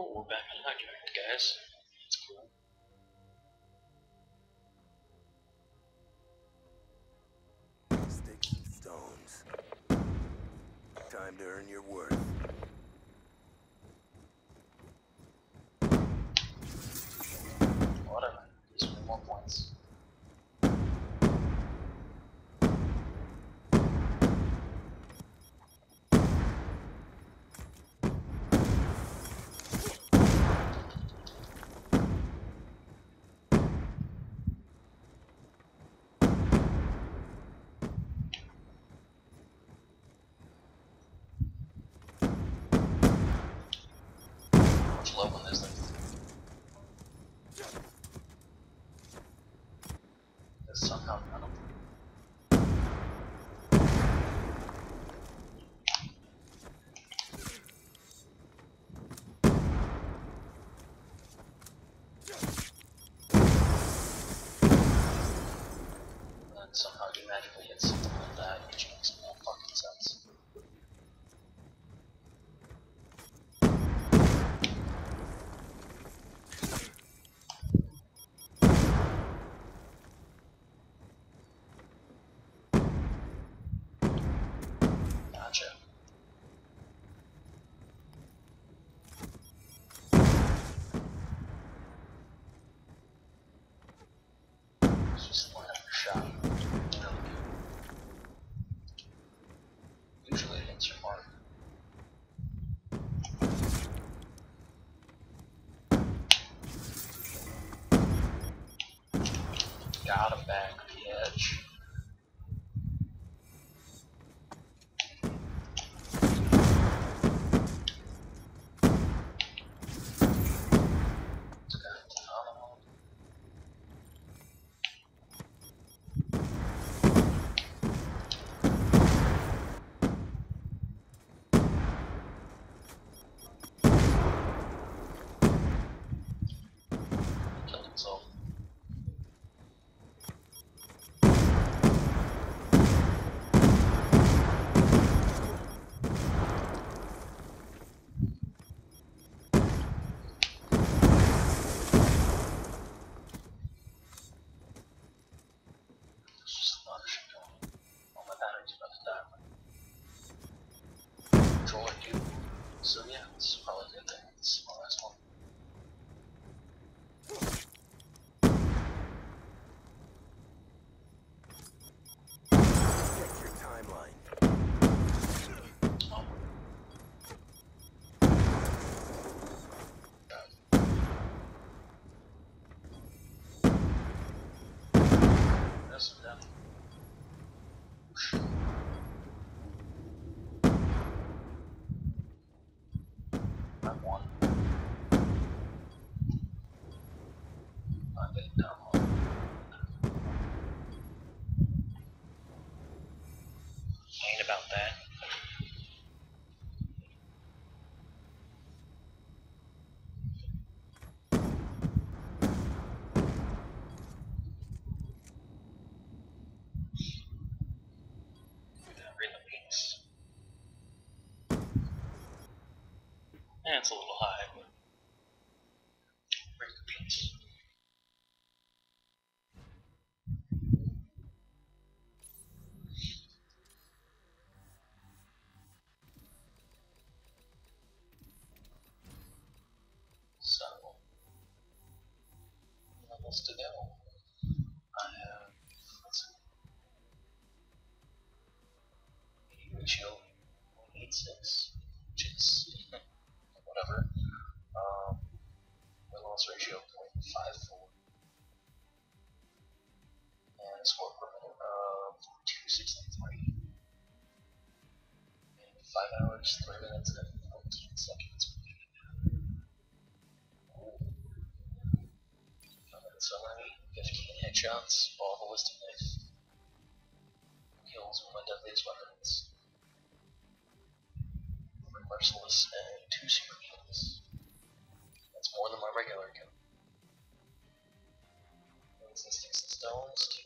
cool, we're back on Hijacked, guys. Sticks and stones. Time to earn your worth. 常，然后 just one after shot. Usually it hits your mark. Got him back the edge. Phenomenal. Killed himself. There's just a lot of shit going on. Oh, my battery's about So yeah, it's probably a good thing. Is my last one. I'm one. I'm getting down one. Ain't about that. It's a little high, but the. So, almost to go. I have, let's see, ratio 0.86, loss ratio 0.54. And score per minute um, of 263. And 5 hours, 3 minutes, and 14 seconds. Common summary 15 headshots, all ballistic knife. Kills one of my deadliest weapons. Merciless and two super kills. More than my regular stones,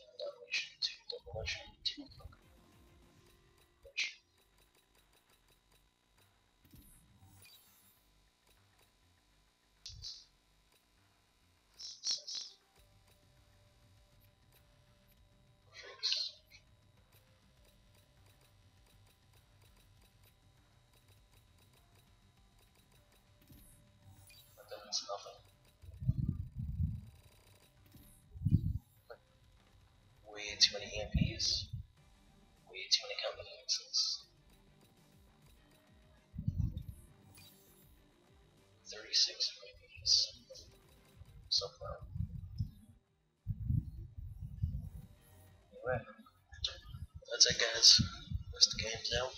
That's nothing. Way too many EMPs. Way too many combinations. 36 EMPs. So far. Anyway. That's it guys. That's the game now.